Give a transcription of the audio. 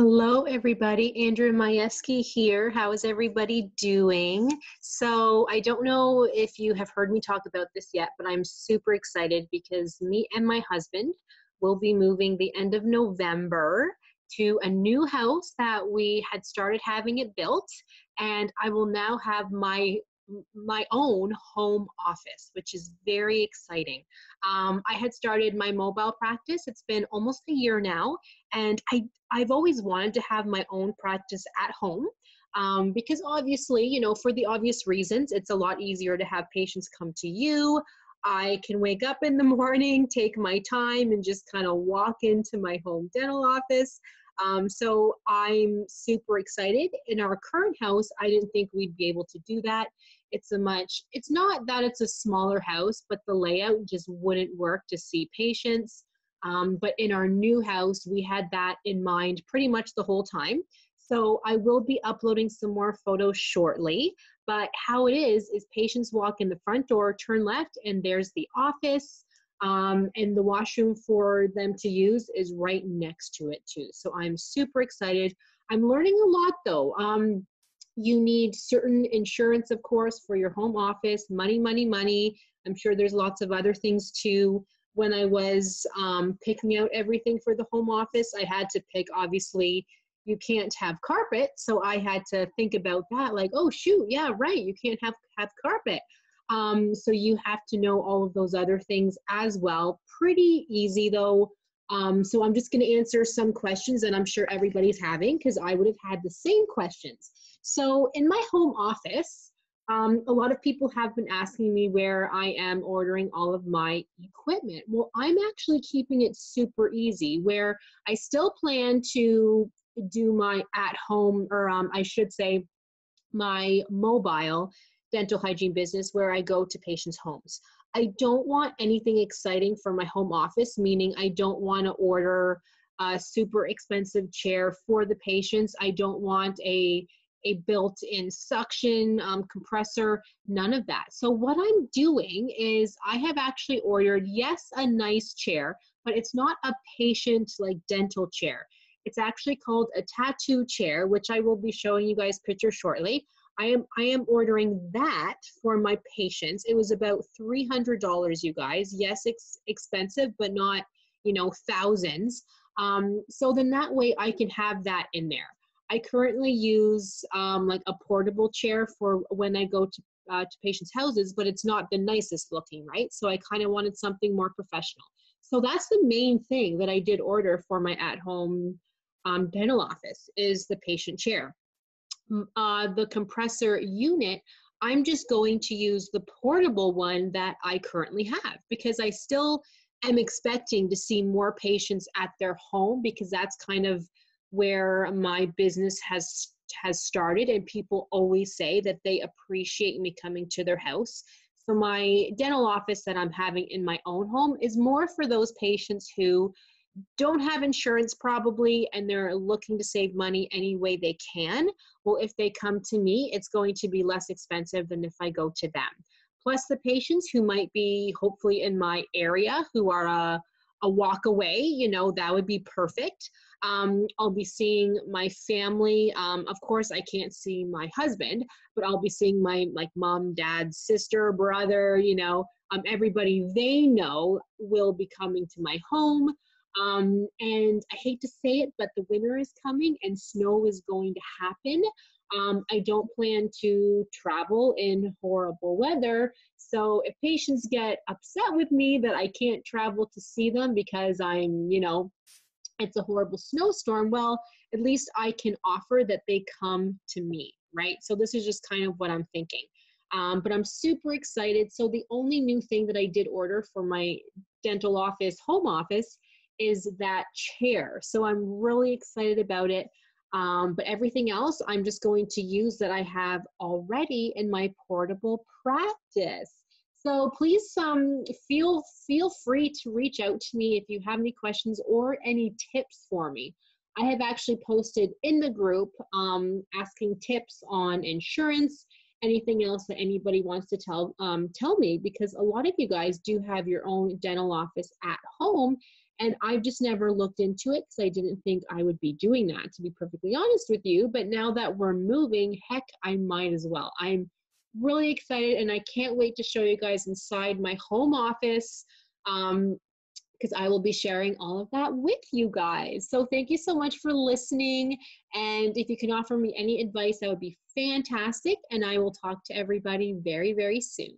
Hello, everybody. Andrea Majewski here. How is everybody doing? So, I don't know if you have heard me talk about this yet, but I'm super excited because me and my husband will be moving the end of November to a new house that we had started having it built. And I will now have my my own home office, which is very exciting. Um, I had started my mobile practice. It's been almost a year now, and I I've always wanted to have my own practice at home. Um, because obviously, you know, for the obvious reasons, it's a lot easier to have patients come to you. I can wake up in the morning, take my time, and just kind of walk into my home dental office. Um, so I'm super excited. In our current house, I didn't think we'd be able to do that. It's a much, it's not that it's a smaller house, but the layout just wouldn't work to see patients. Um, but in our new house, we had that in mind pretty much the whole time. So I will be uploading some more photos shortly. But how it is, is patients walk in the front door, turn left, and there's the office. Um, and the washroom for them to use is right next to it too. So I'm super excited. I'm learning a lot though. Um, you need certain insurance, of course, for your home office, money, money, money. I'm sure there's lots of other things too. When I was um, picking out everything for the home office, I had to pick, obviously, you can't have carpet. So I had to think about that, like, oh, shoot, yeah, right, you can't have, have carpet. Um, so you have to know all of those other things as well. Pretty easy though. Um, so I'm just going to answer some questions that I'm sure everybody's having because I would have had the same questions. So in my home office, um, a lot of people have been asking me where I am ordering all of my equipment. Well, I'm actually keeping it super easy where I still plan to do my at home, or um, I should say, my mobile dental hygiene business where I go to patients' homes. I don't want anything exciting for my home office, meaning I don't want to order a super expensive chair for the patients. I don't want a a built-in suction um, compressor, none of that. So what I'm doing is I have actually ordered, yes, a nice chair, but it's not a patient like dental chair. It's actually called a tattoo chair, which I will be showing you guys pictures shortly. I am I am ordering that for my patients. It was about three hundred dollars, you guys. Yes, it's expensive, but not you know thousands. Um, so then that way I can have that in there. I currently use um, like a portable chair for when I go to uh, to patients' houses, but it's not the nicest looking, right? So I kind of wanted something more professional. So that's the main thing that I did order for my at-home um, dental office is the patient chair uh, the compressor unit, I'm just going to use the portable one that I currently have because I still am expecting to see more patients at their home because that's kind of where my business has has started and people always say that they appreciate me coming to their house. So my dental office that I'm having in my own home is more for those patients who don't have insurance probably and they're looking to save money any way they can. Well if they come to me it's going to be less expensive than if i go to them. Plus the patients who might be hopefully in my area who are a, a walk away you know that would be perfect. Um, i'll be seeing my family um, of course i can't see my husband but i'll be seeing my like mom dad sister brother you know um, everybody they know will be coming to my home um, and I hate to say it, but the winter is coming and snow is going to happen. Um, I don't plan to travel in horrible weather. So if patients get upset with me that I can't travel to see them because I'm, you know, it's a horrible snowstorm, well, at least I can offer that they come to me, right? So this is just kind of what I'm thinking. Um, but I'm super excited. So the only new thing that I did order for my dental office, home office, is that chair. So I'm really excited about it. Um, but everything else, I'm just going to use that I have already in my portable practice. So please um, feel feel free to reach out to me if you have any questions or any tips for me. I have actually posted in the group um, asking tips on insurance, anything else that anybody wants to tell um, tell me because a lot of you guys do have your own dental office at home And I've just never looked into it because I didn't think I would be doing that, to be perfectly honest with you. But now that we're moving, heck, I might as well. I'm really excited and I can't wait to show you guys inside my home office. Um, because I will be sharing all of that with you guys. So thank you so much for listening. And if you can offer me any advice, that would be fantastic. And I will talk to everybody very, very soon.